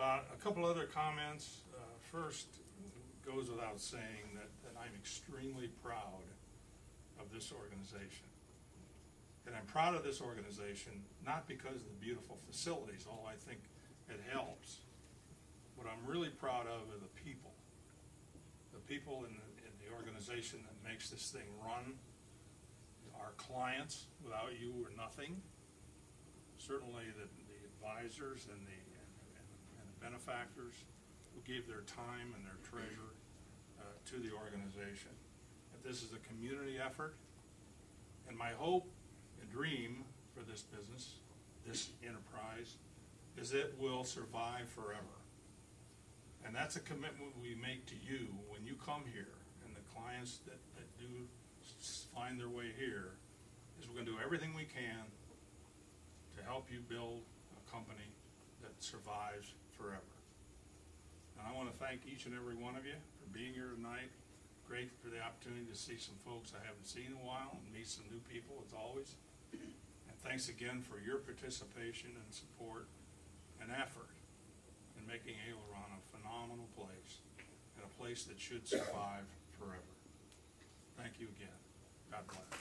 Uh, a couple other comments. Uh, first, goes without saying that, that I'm extremely proud of this organization. And I'm proud of this organization, not because of the beautiful facilities, although I think it helps. What I'm really proud of are the people. The people in the, in the organization that makes this thing run. Our clients, without you, we're nothing. Certainly the, the advisors and the, and and the benefactors who gave their time and their treasure uh, to the organization. That this is a community effort, and my hope and dream for this business, this enterprise, is it will survive forever. And that's a commitment we make to you when you come here, and the clients that, that do find their way here, is we're gonna do everything we can to help you build a company that survives forever. And I want to thank each and every one of you for being here tonight. Great for the opportunity to see some folks I haven't seen in a while and meet some new people as always. And thanks again for your participation and support and effort in making Aileron a phenomenal place and a place that should survive forever. Thank you again. God bless.